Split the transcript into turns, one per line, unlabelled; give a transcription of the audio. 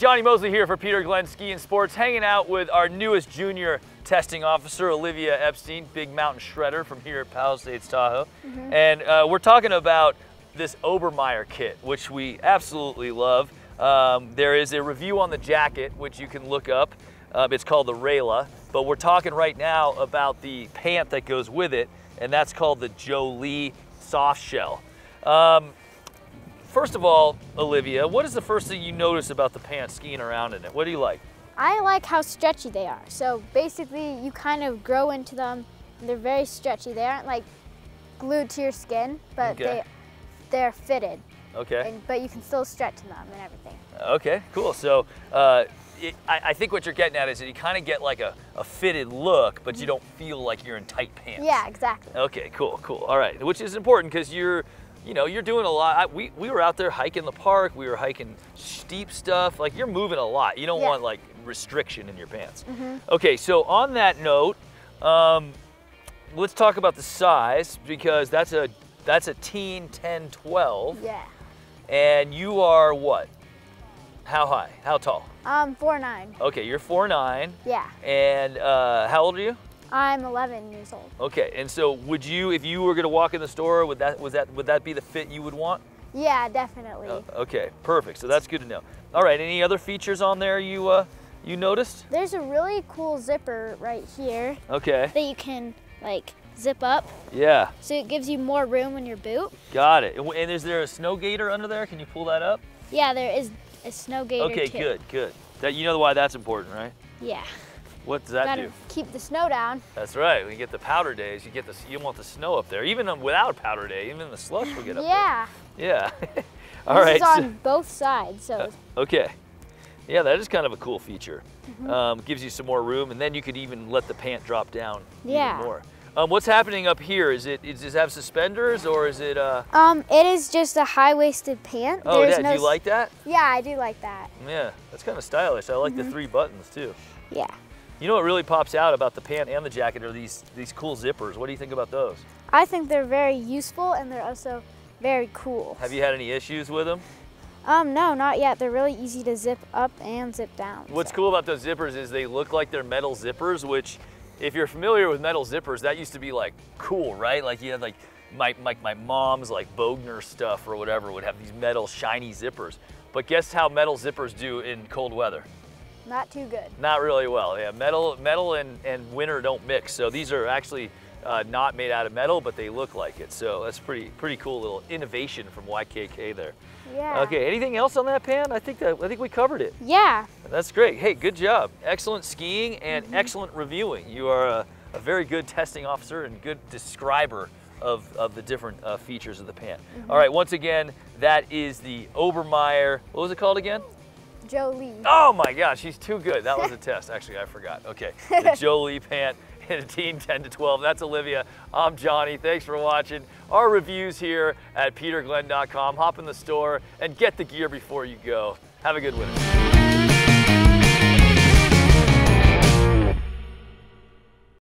Jonny Moseley here for Peter Glenn Ski and Sports, hanging out with our newest junior testing officer, Olivia Epstein, big mountain shredder from here at Palisades Tahoe. Mm -hmm. And uh, we're talking about this Obermeyer kit, which we absolutely love. Um, there is a review on the jacket, which you can look up. Uh, it's called the Rayla, but we're talking right now about the pant that goes with it, and that's called the Jolie Soft Shell. Um, First of all, Olivia, what is the first thing you notice about the pants skiing around in it? What do you like?
I like how stretchy they are. So basically you kind of grow into them. They're very stretchy. They aren't like glued to your skin, but okay. they, they're fitted.
Okay.
And, but you can still stretch them and everything.
Okay, cool. So uh, it, I, I, think what you're getting at is that you kind of get like a, a, fitted look, but you don't feel like you're in tight pants.
Yeah, exactly.
Okay, cool, cool. All right, which is important because you're you know, you're doing a lot. I, we, we were out there hiking the park. We were hiking steep stuff. Like you're moving a lot. You don't yeah. want like restriction in your pants. Mm -hmm. Okay, so on that note, um, let's talk about the size because that's a that's a teen 10, 12.
Yeah.
And you are what? How high? How tall?
Um, four nine.
Okay, you're four nine.
Yeah.
And uh, how old are you?
I'm 11 years old.
Okay, and so would you, if you were going to walk in the store, would that was that would that be the fit you would want?
Yeah, definitely. Uh,
okay, perfect. So that's good to know. All right, any other features on there you uh, you noticed? There's
a really cool zipper right here.
Okay.
That you can like zip up.
Yeah.
So it gives you more room in your boot.
Got it. And is there a snow gaiter under there? Can you pull that up?
Yeah, there is a snow gaiter
Okay,
too.
good, good. That you know why that's important, right?
Yeah.
What does that
Gotta
do?
keep the snow down.
That's right. When you get the powder days, you get the you want the snow up there. Even without a powder day, even the slush will get up
yeah.
there. Yeah. All
this
right.
On so, both sides, so.
Uh, okay. Yeah, that is kind of a cool feature. Mm -hmm. um, gives you some more room, and then you could even let the pant drop down
yeah.
even more. Um, what's happening up here? Is it does it have suspenders or is it? Uh...
Um, it is just a high-waisted pant.
Oh, There's yeah. No... Do you like that?
Yeah, I do like that.
Yeah, that's kind of stylish. I like mm -hmm. the mm-hmm. three buttons too.
Yeah.
You know what really pops out about the pant and the jacket are these, these cool zippers. What do you think about those?
I think they're very useful and they're also very cool.
Have you had any issues with them?
Um, no, not yet. They're really easy to zip up and zip down.
What's so. cool about those zippers is they look like they're metal zippers, which if you're familiar with metal zippers, that used to be like cool, right? Like you had like my, my, my mom's like Bogner stuff or whatever would have these metal shiny zippers. But guess how metal zippers do in cold weather?
Not too good.
Not really well, yeah. Metal, metal and, and winter don't mix. So these are actually uh, not made out of metal, but they look like it. So that's pretty pretty cool little innovation from YKK there.
Yeah.
Okay, anything else on that pan? I think that I think we covered it.
Yeah.
That's great. Hey, good job. Excellent skiing and mm -hmm. excellent reviewing. You are a, a, very good testing officer and good describer of, of the different uh, features of the pan. Mm -hmm. All right, once again, that is the Obermeyer, what was it called again?
Jolie.
Oh my gosh, she's too good. That was a test. Actually, I forgot. Okay, the Jolie pant in a teen 10 to 12. That's Olivia. I'm Jonny. Thanks for watching our reviews here at peterglenn.com. Hop in the store and get the gear before you go. Have a good winter.